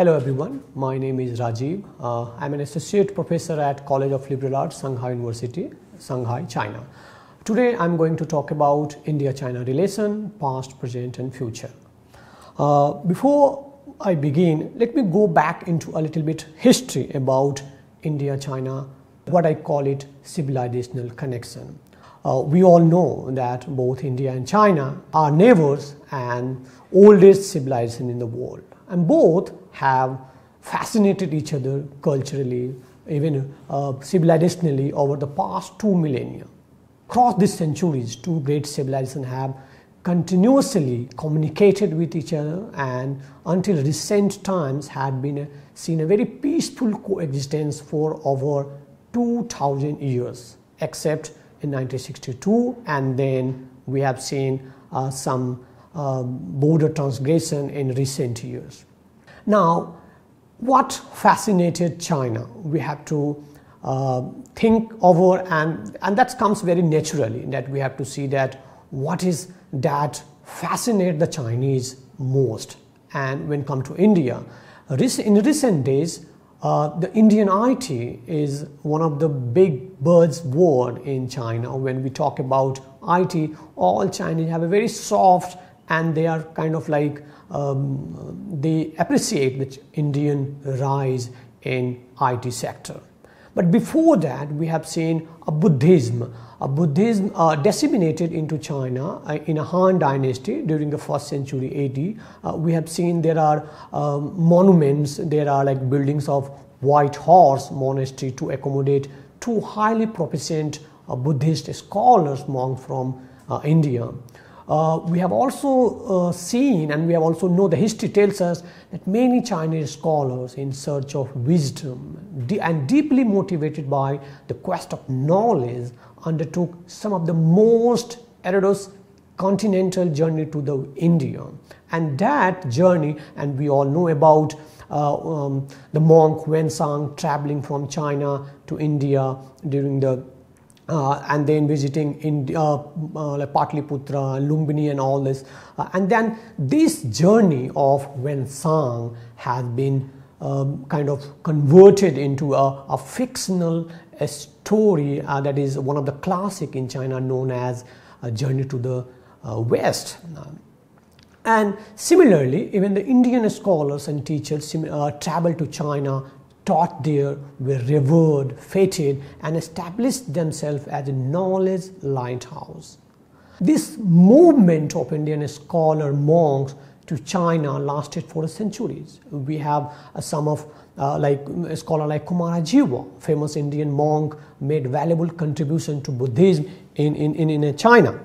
Hello everyone, my name is Rajiv. Uh, I'm an associate professor at College of Liberal Arts, Shanghai University, Shanghai, China. Today I'm going to talk about India-China relation, past, present and future. Uh, before I begin, let me go back into a little bit history about India-China, what I call it civilizational connection. Uh, we all know that both India and China are neighbors and oldest civilization in the world and both have fascinated each other culturally, even uh, civilizationally over the past two millennia. Across these centuries, two great civilizations have continuously communicated with each other and until recent times had been a, seen a very peaceful coexistence for over 2000 years except in 1962 and then we have seen uh, some uh, border transgression in recent years. Now, what fascinated China? We have to uh, think over, and, and that comes very naturally that we have to see that what is that fascinate the Chinese most. And when come to India, in recent days, uh, the Indian IT is one of the big birds' buzzword in China. When we talk about IT, all Chinese have a very soft and they are kind of like um, they appreciate the Indian rise in IT sector. But before that, we have seen a Buddhism, a Buddhism uh, disseminated into China uh, in a Han dynasty during the first century AD. Uh, we have seen there are um, monuments, there are like buildings of White Horse Monastery to accommodate two highly proficient uh, Buddhist scholars monks from uh, India. Uh, we have also uh, seen and we have also know the history tells us that many Chinese scholars in search of wisdom and deeply motivated by the quest of knowledge undertook some of the most arduous continental journey to the India. And that journey and we all know about uh, um, the monk Xuanzang traveling from China to India during the uh, and then visiting India, uh, uh, like Patliputra, Lumbini, and all this. Uh, and then this journey of Xuanzang has been um, kind of converted into a, a fictional a story uh, that is one of the classic in China known as a journey to the uh, west. And similarly, even the Indian scholars and teachers travel to China taught there were revered, feted, and established themselves as a knowledge lighthouse. This movement of Indian scholar monks to China lasted for centuries. We have uh, some of uh, like a scholar like Kumarajiva, famous Indian monk, made valuable contribution to Buddhism in, in, in, in China.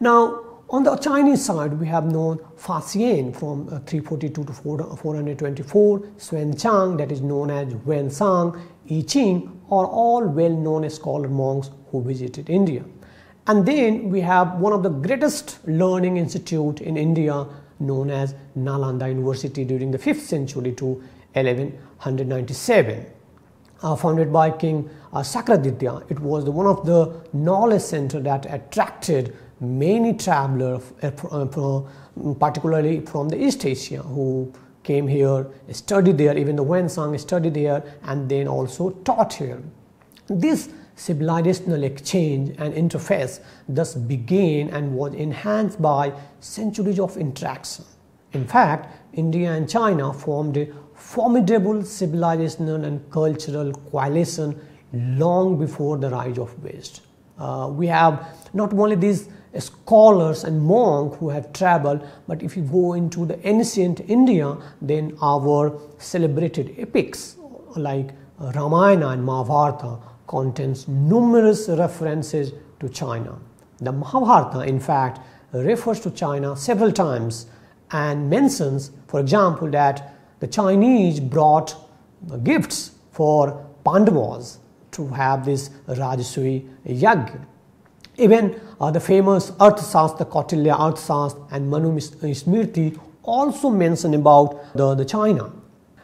Now, on the Chinese side, we have known Faxian from uh, 342 to 424, Xuanzang that is known as Xuanzang, I Ching are all well-known scholar monks who visited India. And then we have one of the greatest learning institute in India known as Nalanda University during the 5th century to 1197. Uh, founded by King uh, Sakraditya. It was the, one of the knowledge center that attracted many travelers, uh, uh, particularly from the East Asia, who came here, studied there, even the Xuanzang studied there, and then also taught here. This civilizational exchange and interface thus began and was enhanced by centuries of interaction. In fact, India and China formed a formidable civilizational and cultural coalition long before the rise of West. Uh, we have not only these scholars and monks who have traveled, but if you go into the ancient India, then our celebrated epics like Ramayana and Mahabharata contains numerous references to China. The Mahabharata, in fact, refers to China several times and mentions, for example, that the Chinese brought gifts for Pandavas to have this Rajasuya Yagya. Even uh, the famous Arthashastra, Kautilya Arthashastra and Manu Smriti also mention about the, the China.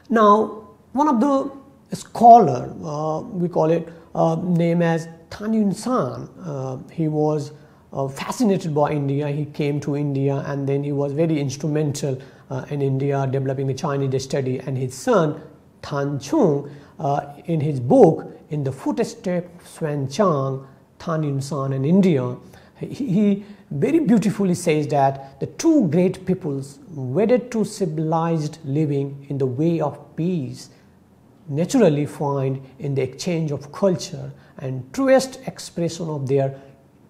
Now, one of the scholar, uh, we call it, uh, name as Tan Yun San, uh, he was uh, fascinated by India. He came to India and then he was very instrumental uh, in India developing the Chinese study. And his son, Tan Chung, uh, in his book, In the Footsteps of Xuan Zang, Tan Yun San and India, he, very beautifully says that the two great peoples wedded to civilized living in the way of peace naturally find in the exchange of culture and truest expression of their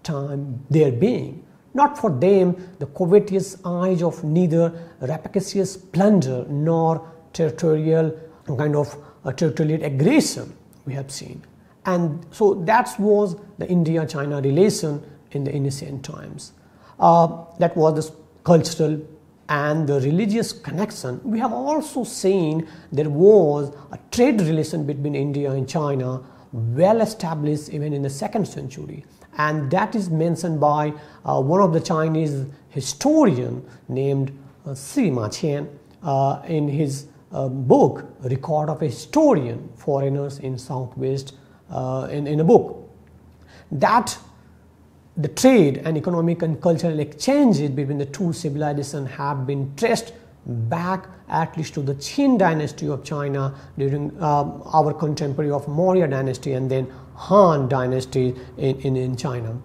time their being. Not for them the covetous eyes of neither rapacious plunder nor territorial kind of uh, territorial aggression we have seen. And so that was the India-China relation in the ancient times. Uh, that was the cultural and the religious connection. We have also seen there was a trade relation between India and China well established even in the second century and that is mentioned by uh, one of the Chinese historian named uh, Sima Qian uh, in his uh, book Record of a Historian Foreigners in Southwest uh, in, in a book that the trade and economic and cultural exchanges between the two civilizations have been traced back at least to the Qin dynasty of China during um, our contemporary of Maurya dynasty and then Han dynasty in, in, in China.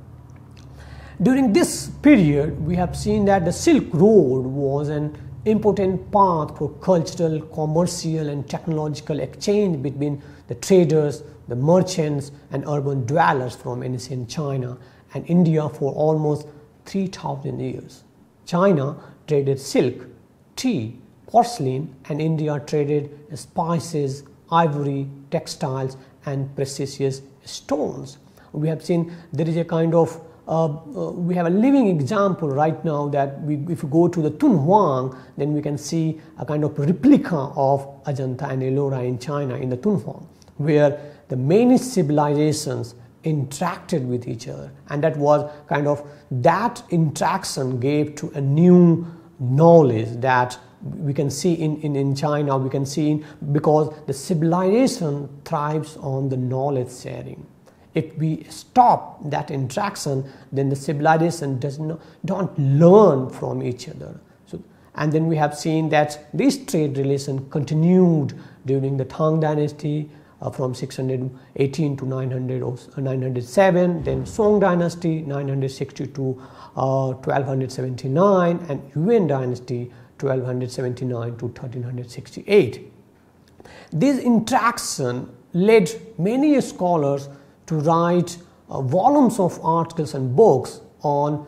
During this period, we have seen that the Silk Road was an important path for cultural, commercial, and technological exchange between the traders, the merchants, and urban dwellers from ancient China and India for almost 3000 years. China traded silk, tea, porcelain, and India traded spices, ivory, textiles, and precious stones. We have seen there is a kind of uh, uh, we have a living example right now that we, if you go to the Dunhuang, then we can see a kind of replica of Ajanta and Ellora in China in the Dunhuang, where the many civilizations interacted with each other and that was kind of that interaction gave to a new knowledge that we can see in, in, in China, we can see in, because the civilization thrives on the knowledge sharing. If we stop that interaction, then the civilization does not don't learn from each other. So, and then we have seen that this trade relation continued during the Tang Dynasty, uh, from 618 to 900, or 907, then Song Dynasty 960 to uh, 1279, and Yuan Dynasty 1279 to 1368. This interaction led many scholars to write uh, volumes of articles and books on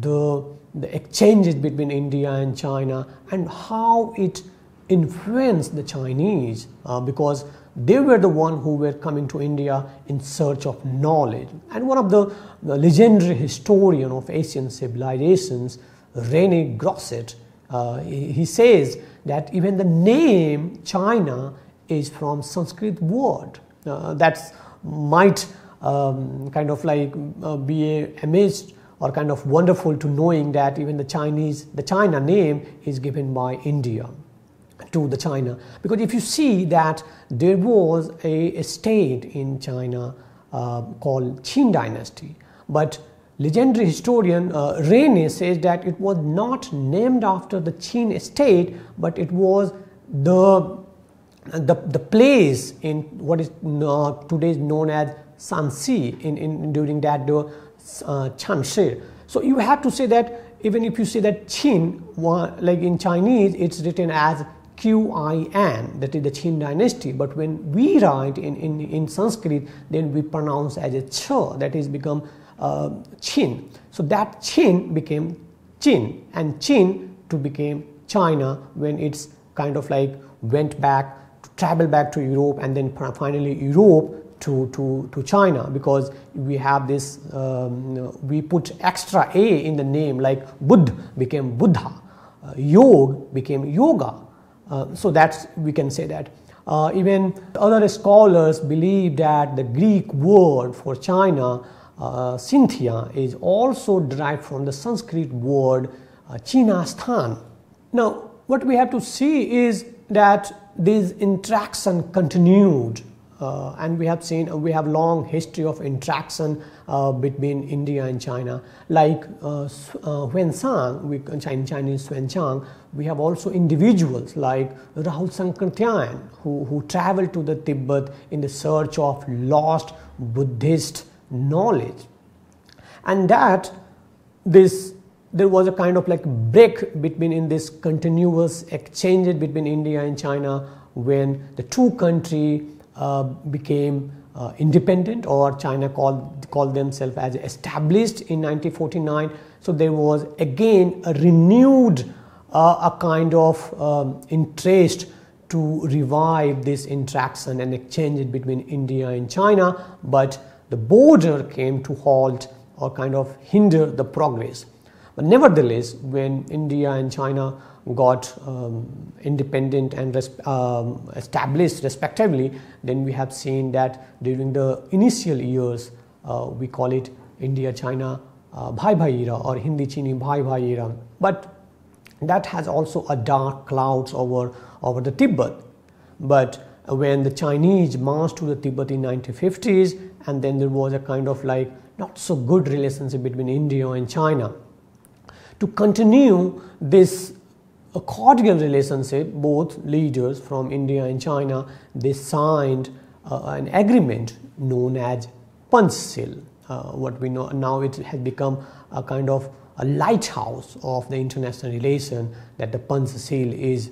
the, the exchanges between India and China and how it influenced the Chinese uh, because they were the one who were coming to India in search of knowledge. And one of the, the legendary historian of Asian civilizations, Rene Grousset, uh, he, he, says that even the name China is from Sanskrit word. Uh, that might um, kind of like uh, be amazed or kind of wonderful to knowing that even the Chinese, the China name is given by India to the China. Because if you see that there was a, a state in China uh, called Qin dynasty, but legendary historian uh, Rene says that it was not named after the Qin state, but it was the the, the place in what is uh, today known as Shanxi in, in during that uh, Changshi. So you have to say that even if you say that Qin, like in Chinese, it's written as Q-I-N, that is the Qin dynasty. But when we write in, in, in Sanskrit, then we pronounce as a Ch, that is become uh, Qin. So that Qin became Qin, and Qin to became China when it's kind of like went back, to travel back to Europe, and then finally Europe to, to, to China because we have this, um, we put extra A in the name like Buddha became Buddha, uh, Yog became Yoga, so that's we can say that. Uh, even other scholars believe that the Greek word for China, uh, Cynthia, is also derived from the Sanskrit word uh, Chinastan. Now, what we have to see is that this interaction continued uh, and we have seen uh, we have long history of interaction uh, between India and China. Like uh, Huanshan, we, in Chinese Xuanchang, we have also individuals like Rahul Sankrityayan who, who traveled to the Tibet in the search of lost Buddhist knowledge. And that this there was a kind of like break between in this continuous exchange between India and China when the two country uh, became uh, independent or China called, called themselves as established in 1949. So there was again a renewed uh, a kind of um, interest to revive this interaction and exchange between India and China, but the border came to halt or kind of hinder the progress. But nevertheless, when India and China got um, independent and res- um, established respectively, then we have seen that during the initial years, uh, we call it India China uh, Bhai Bhai era or Hindi Chini Bhai Bhai era. But that has also a dark clouds over, over the Tibet. But when the Chinese marched to the Tibet in 1950s, and then there was a kind of like not so good relationship between India and China. To continue this a cordial relationship, both leaders from India and China, they signed uh, an agreement known as Panchshil. Uh, what we know now it has become a kind of a lighthouse of the international relation that the Panchshil is.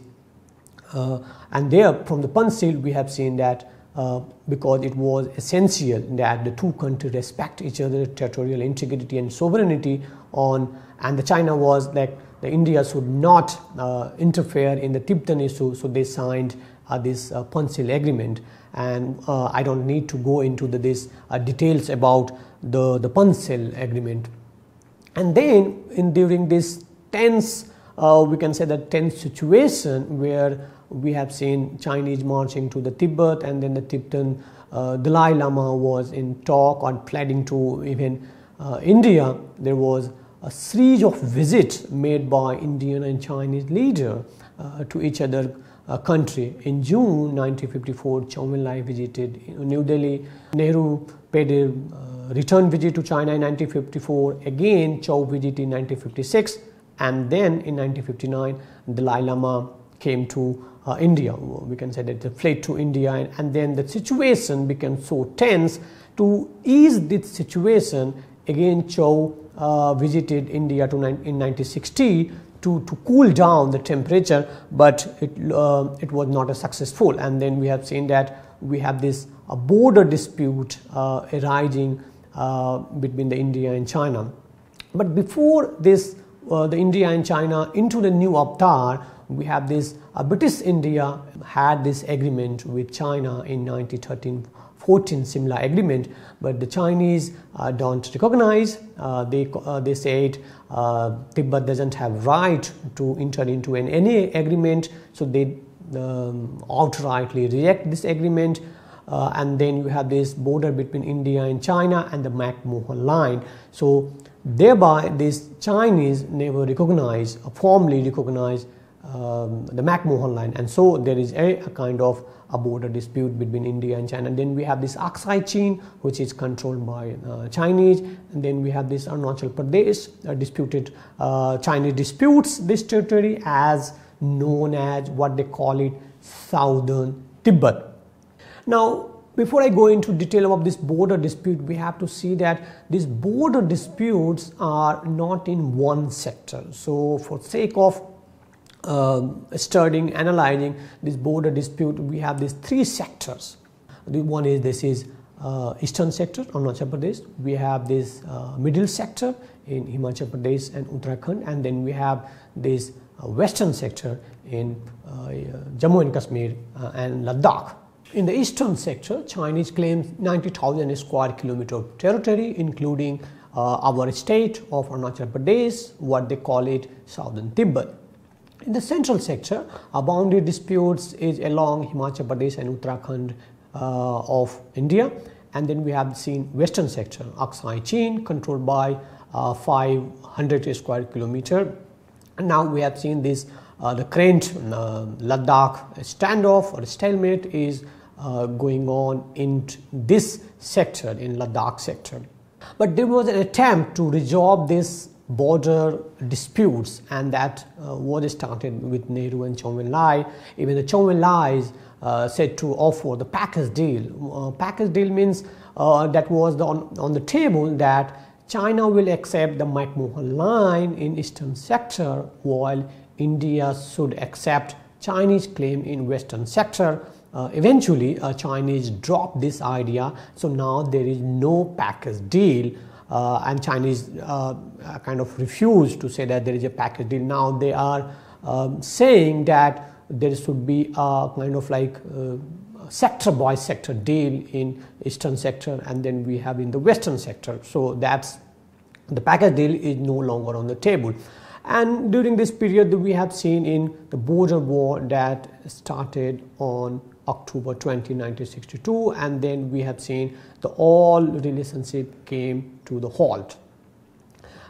Uh, and there, from the Panchshil, we have seen that uh, because it was essential that the two countries respect each other's territorial integrity and sovereignty on, and the China was like the India should not uh, interfere in the Tibetan issue, so they signed uh, this uh, Panchshil agreement. And uh, I don't need to go into the, this uh, details about the, the Panchshil agreement. And then in, during this tense, we can say that tense situation where we have seen Chinese marching to the Tibet and then the Tibetan Dalai Lama was in talk or planning to even India, there was a series of visits made by Indian and Chinese leaders uh, to each other uh, country. In June 1954, Zhou Enlai visited New Delhi. Nehru paid a uh, return visit to China in 1954. Again, Zhou visited in 1956. And then in 1959, Dalai Lama came to uh, India. We can say that they fled to India, and, and, then the situation became so tense. To ease this situation, again, Zhou uh, visited India to in 1960 to, to cool down the temperature, but it, uh, it was not a successful. And then we have seen that we have this a border dispute uh, arising uh, between the India and China. But before this, uh, the India and China into the new avatar, we have this uh, British India had this agreement with China in 1913 14 similar agreement, but the Chinese uh, don't recognize. Uh, they uh, they said uh, Tibet doesn't have right to enter into an, any agreement, so they um, outrightly reject this agreement. Uh, and then you have this border between India and China and the McMahon line. So thereby, this Chinese never recognize, formally recognize um, the McMahon line, and so there is a, a kind of a border dispute between India and China. And then we have this Aksai Chin, which is controlled by uh, Chinese, and then we have this Arunachal Pradesh uh, disputed. Uh, Chinese disputes this territory as known as what they call it Southern Tibet. Now, before I go into detail of this border dispute, we have to see that these border disputes are not in one sector. So, for sake of studying, analyzing this border dispute, we have these three sectors. The one is this is uh, eastern sector Arunachal Pradesh. We have this uh, middle sector in Himachal Pradesh and Uttarakhand, and then we have this uh, western sector in uh, Jammu and Kashmir uh, and Ladakh. In the eastern sector, Chinese claims 90,000 square kilometer of territory, including our state of Arunachal Pradesh, what they call it southern Tibet. In the central sector, our boundary disputes is along Himachal Pradesh and Uttarakhand uh, of India. And then we have seen western sector, Aksai Chin, controlled by uh, 500 square kilometer. And now we have seen this, uh, the current uh, Ladakh standoff or stalemate is uh, going on in this sector, in Ladakh sector. But there was an attempt to resolve this border disputes and that uh, started with Nehru and Zhou Enlai. Even the Zhou Enlai uh, said to offer the package deal. Uh, package deal means uh, that was the, on, on the table that China will accept the McMahon line in eastern sector while India should accept Chinese claim in western sector. Uh, eventually, uh, Chinese dropped this idea, so now there is no package deal. Uh, and Chinese uh, kind of refuse to say that there is a package deal. Now they are um, saying that there should be a kind of like uh, sector by sector deal in eastern sector and then we have in the western sector. So that's the package deal is no longer on the table. And during this period, we have seen in the border war that started on October 20, 1962, and then we have seen the all relationship came to the halt.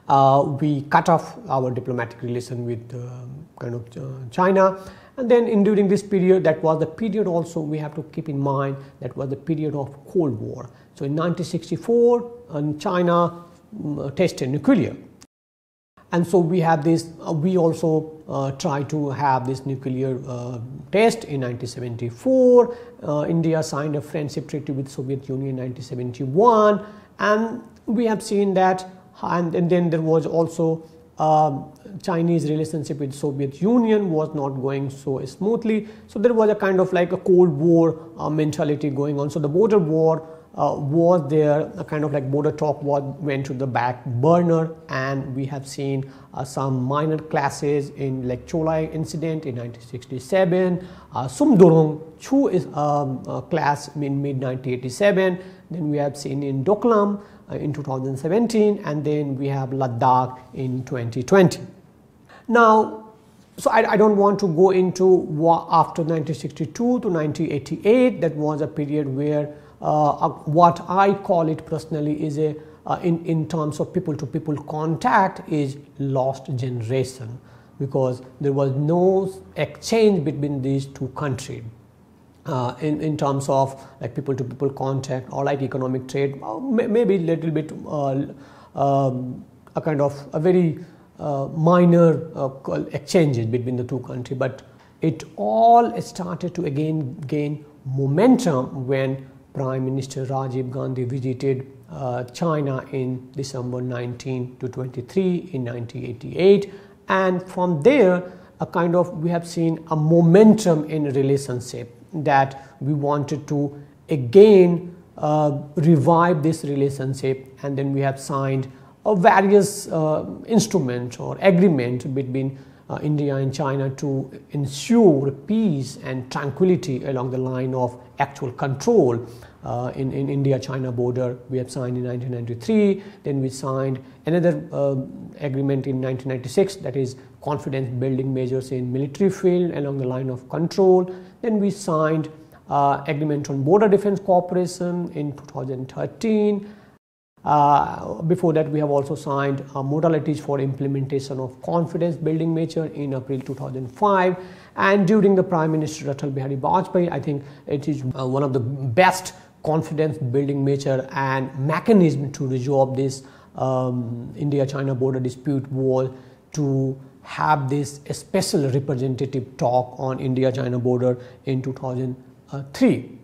Uh, we cut off our diplomatic relation with uh, kind of uh, China, and then in during this period, that was the period also we have to keep in mind that was the period of Cold War. So in 1964, um, China um, tested nuclear and so we have this uh, we also uh, try to have this nuclear uh, test in 1974 uh, india signed a friendship treaty with soviet union in 1971 and we have seen that and, and then there was also um, Chinese relationship with Soviet Union was not going so smoothly. So there was a kind of like a Cold War uh, mentality going on. So the border war uh, was there a kind of like border talk was went to the back burner and we have seen uh, some minor clashes in like Cholai incident in 1967 uh, Sumdurong Chu is um, a class in mid 1987 then we have seen in Doklam uh, in 2017 and then we have Ladakh in 2020 now so I, I, don't want to go into what after 1962 to 1988 that was a period where what I call it personally is a uh, in, in terms of people to people contact is lost generation because there was no exchange between these two countries uh, in, in terms of like people to people contact or like economic trade uh, maybe a little bit uh, um, a kind of a very uh, minor exchanges between the two countries but it all started to again gain momentum when Prime Minister Rajiv Gandhi visited uh, China in December 19 to 23 in 1988 and from there a kind of we have seen a momentum in relationship that we wanted to again uh, revive this relationship. And then we have signed a various uh, instruments or agreement between uh, India and China to ensure peace and tranquility along the line of actual control uh, in, in India-China border. We have signed in 1993 then we signed another uh, agreement in 1996 that is confidence building measures in military field along the line of control. Then we signed uh, agreement on border defense cooperation in 2013 uh, before that, we have also signed uh, modalities for implementation of confidence building measure in April 2005. And during the Prime Minister Atal Bihari Vajpayee, I think it is uh, one of the best confidence building measure and mechanism to resolve this um, India-China border dispute was to have this special representative talk on India-China border in 2003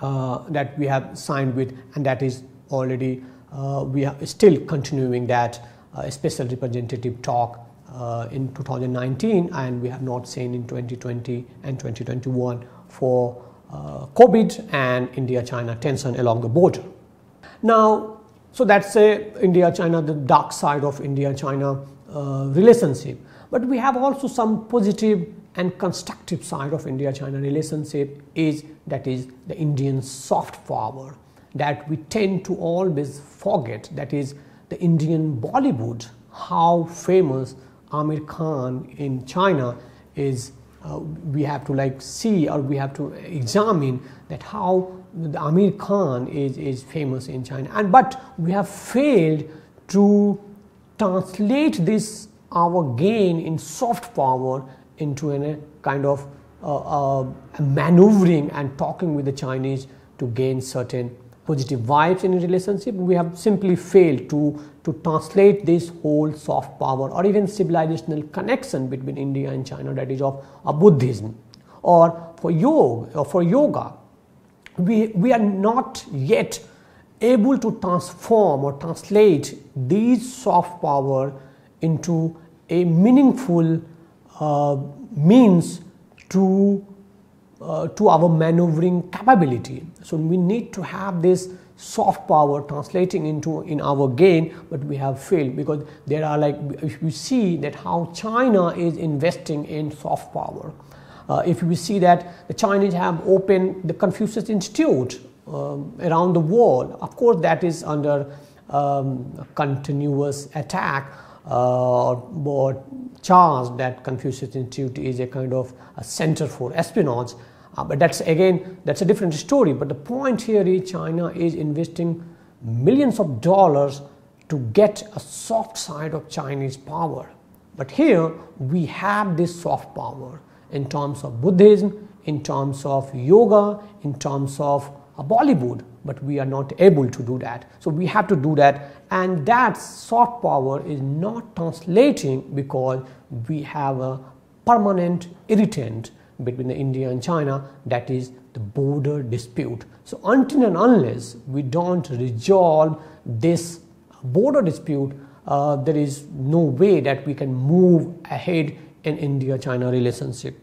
uh, that we have signed with and that is already uh, we are still continuing that uh, special representative talk uh, in 2019 and we have not seen in 2020 and 2021 for COVID and India-China tension along the border. Now, so that's a India-China, the dark side of India-China uh, relationship. But we have also some positive and constructive side of India-China relationship is that is the Indian soft power that we tend to always forget that is the Indian Bollywood, how famous Aamir Khan in China is uh, we have to like see or we have to examine that how the Aamir Khan is, is famous in China. And but we have failed to translate this our gain in soft power into a kind of uh, uh, maneuvering and talking with the Chinese to gain certain positive vibes in a relationship. We have simply failed to, to translate this whole soft power or even civilizational connection between India and China that is of, Buddhism or for yoga or for yoga. We, we are not yet able to transform or translate these soft power into a meaningful uh, means to uh, to our maneuvering capability. So we need to have this soft power translating into in our gain, but we have failed because there are like if we see that how China is investing in soft power. Uh, if we see that the Chinese have opened the Confucius Institute um, around the world, of course that is under um, continuous attack uh, or charge that Confucius Institute is a kind of a center for espionage. Uh, but that's again, that's a different story. But the point here is China is investing millions of dollars to get a soft side of Chinese power. But here we have this soft power in terms of Buddhism, in terms of yoga, in terms of Bollywood, but we are not able to do that. So we have to do that, and that soft power is not translating because we have a permanent irritant between the India and China, that is the border dispute. So until and unless we don't resolve this border dispute, uh, there is no way that we can move ahead in India-China relationship.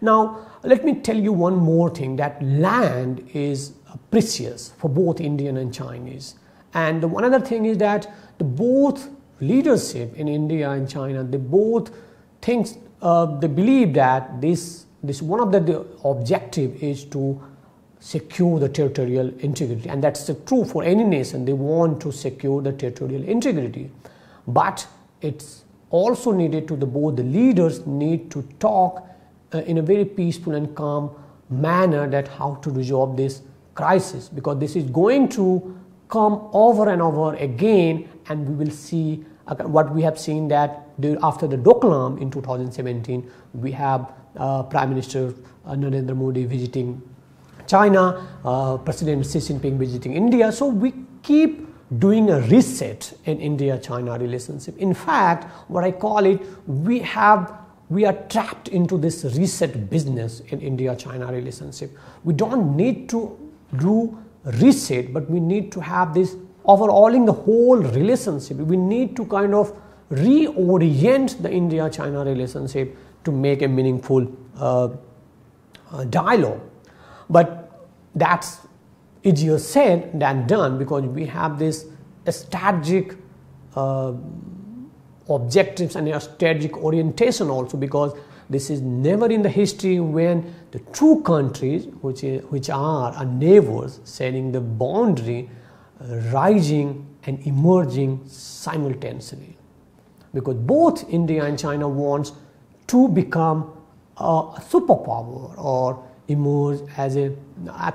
Now, let me tell you one more thing that land is precious for both Indian and Chinese. And one other thing is that the both leadership in India and China, they both think uh, they believe that this, this one of the, the objective is to secure the territorial integrity. And that's true for any nation. They want to secure the territorial integrity. But it's also needed to the both the leaders need to talk uh, in a very peaceful and calm manner that how to resolve this crisis. Because this is going to come over and over again and we will see what we have seen that after the Doklam in 2017, we have uh, Prime Minister uh, Narendra Modi visiting China, uh, President Xi Jinping visiting India. So we keep doing a reset in India-China relationship. In fact, what I call it, we have we are trapped into this reset business in India-China relationship. We don't need to do reset, but we need to have this overhauling the whole relationship. We need to kind of reorient the India China relationship to make a meaningful uh, uh, dialogue. But that's easier said than done because we have this strategic uh, objectives and a strategic orientation also because this is never in the history when the two countries which, is, which are our neighbors setting the boundary rising and emerging simultaneously because both India and China wants to become a superpower or emerge as a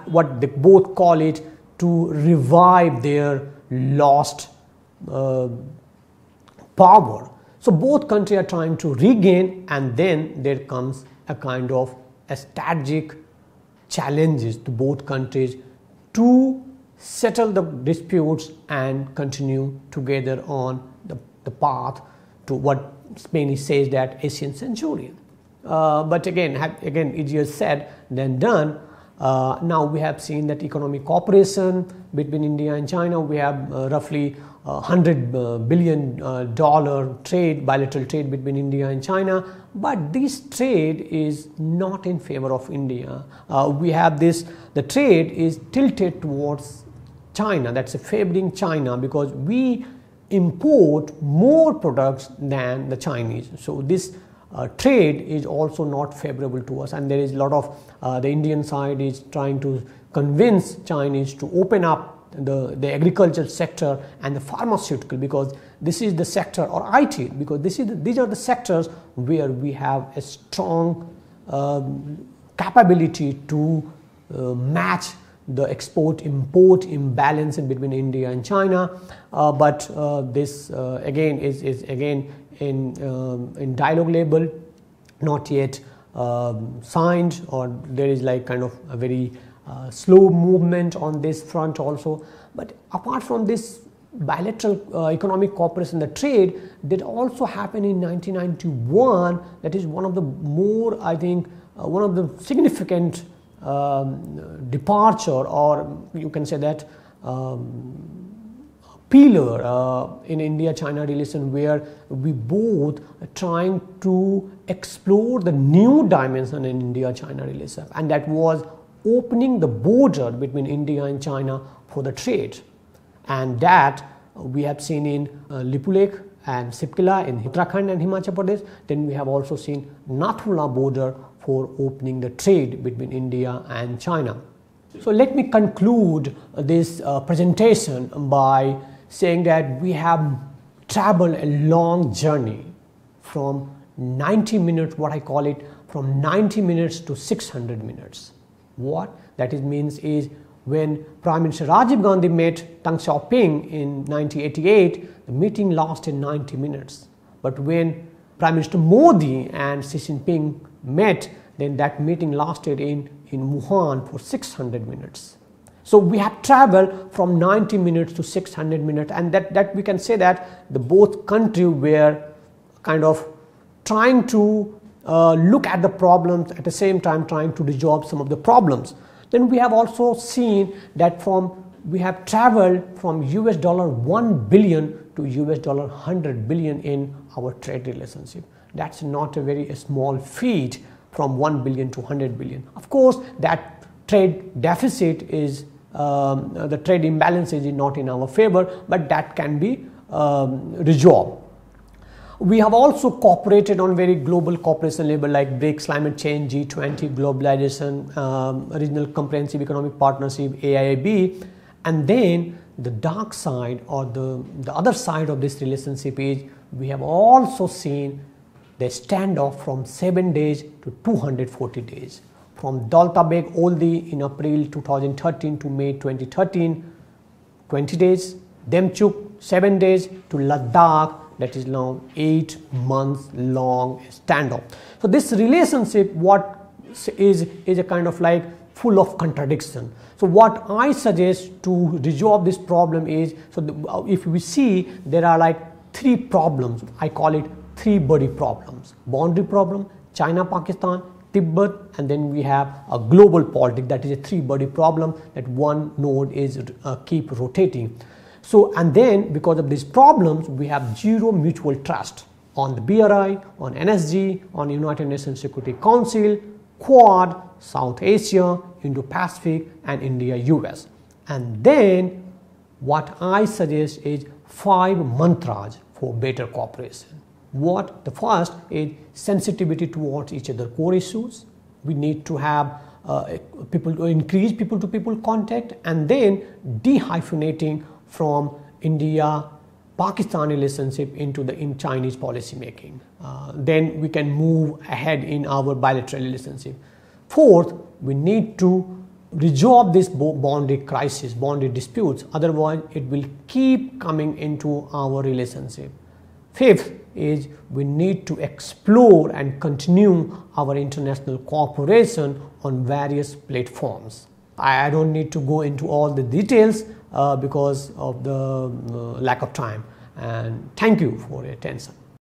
what they both call it to revive their lost uh, power. So both countries are trying to regain and then there comes a kind of a strategic challenges to both countries to settle the disputes and continue together on the, the path to what Spain says that Asian centurion. Uh, but again, have, again, easier said than done. Uh, now we have seen that economic cooperation between India and China. We have uh, roughly hundred uh, billion uh, dollar trade, bilateral trade between India and China. But this trade is not in favor of India. Uh, we have this. The trade is tilted towards China, that's a favoring China because we import more products than the Chinese. So this uh, trade is also not favorable to us and there is a lot of uh, the Indian side is trying to convince Chinese to open up the, the agricultural sector and the pharmaceutical because this is the sector or IT because this is the, these are the sectors where we have a strong um, capability to uh, match the export import imbalance in between India and China. Uh, but uh, this uh, again is, is again in, um, in dialogue level, not yet um, signed or there is like kind of a very uh, slow movement on this front also. But apart from this bilateral uh, economic cooperation the trade did also happen in 1991 that is one of the more i think uh, one of the significant um, departure or you can say that um, pillar uh, in India-China relation where we both trying to explore the new dimension in India-China relation. And that was opening the border between India and China for the trade. And that we have seen in uh, Lipulekh and Shipki La in Uttarakhand and Himachal Pradesh. Then we have also seen Nathula border for opening the trade between India and China. So let me conclude this uh, presentation by saying that we have traveled a long journey from 90 minutes, what I call it, from 90 minutes to 600 minutes. What that is means is when Prime Minister Rajiv Gandhi met Deng Xiaoping in 1988, the meeting lasted 90 minutes. But when Prime Minister Modi and Xi Jinping met, then that meeting lasted in, in Wuhan for 600 minutes. So we have traveled from 90 minutes to 600 minutes and that, that we can say that the both country were kind of trying to uh, look at the problems at the same time trying to resolve some of the problems. Then we have also seen that from we have traveled from US dollar 1 billion to US dollar 100 billion in our trade relationship. That's not a very small feat from 1 billion to 100 billion. Of course, that trade deficit is um, the trade imbalance is not in our favor, but that can be um, resolved. We have also cooperated on very global cooperation level like BRICS, climate change, G20, globalization, um, regional comprehensive economic partnership, AIIB, and then the dark side or the, the other side of this relationship is we have also seen the standoff from 7 days to 240 days from Daulat Beg Oldi in April 2013 to May 2013, 20 days, Demchok 7 days to Ladakh that is now 8 months long standoff. So this relationship what is, is a kind of like full of contradiction. So what I suggest to resolve this problem is, so the, if we see there are like three problems, I call it three body problems, boundary problem, China-Pakistan, Tibet and then we have a global politics that is a three body problem that one node is uh, keep rotating. So and then because of these problems we have zero mutual trust on the BRI, on NSG, on United Nations Security Council, Quad, South Asia, Indo-Pacific and India US. And then what I suggest is five mantras for better cooperation what the first is sensitivity towards each other. Core issues we need to have uh, people to increase people to people contact and then dehyphenating from india pakistan relationship into the in chinese policy making. Uh, then we can move ahead in our bilateral relationship. Fourth we need to resolve this boundary crisis boundary disputes. Otherwise it will keep coming into our relationship. Fifth is we need to explore and continue our international cooperation on various platforms. I don't need to go into all the details uh, because of the uh, lack of time and thank you for your attention.